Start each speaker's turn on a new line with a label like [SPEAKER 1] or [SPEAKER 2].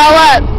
[SPEAKER 1] Uh, what?